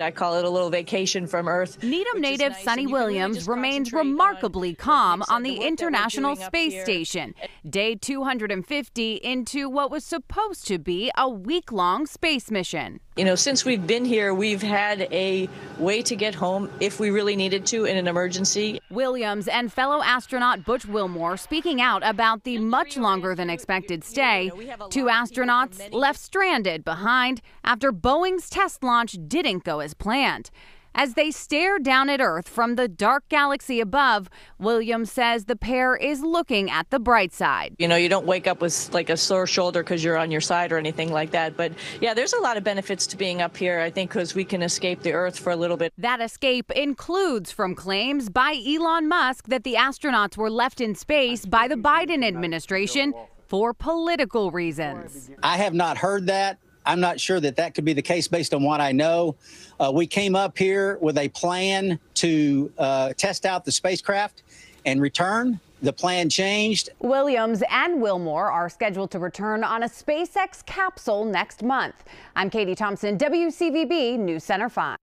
I call it a little vacation from Earth. Needham native nice, Suni can really Williams remains on, remarkably like calm on the the work that we're International Space. Station. Day 250 into what was supposed to be a week long space mission. You know, since we've been here, we've had a way to get home if we really needed to in an emergency. Williams and fellow astronaut Butch Wilmore speaking out about the much longer than expected stay. Two astronauts left stranded behind after Boeing's test launch didn't go as planned. As they stare down at Earth from the dark galaxy above, Williams says the pair is looking at the bright side. You know, you don't wake up with like a sore shoulder because you're on your side or anything like that. But yeah, there's a lot of benefits to being up here, I think, because we can escape the Earth for a little bit. That escape includes from claims by Elon Musk that the astronauts were left in space by the Biden administration for political reasons. I have not heard that. I'm not sure that that could be the case based on what I know. Uh, we came up here with a plan to uh, test out the spacecraft and return. The plan changed. Williams and Wilmore are scheduled to return on a SpaceX capsule next month. I'm Katie Thompson, WCVB News Center 5.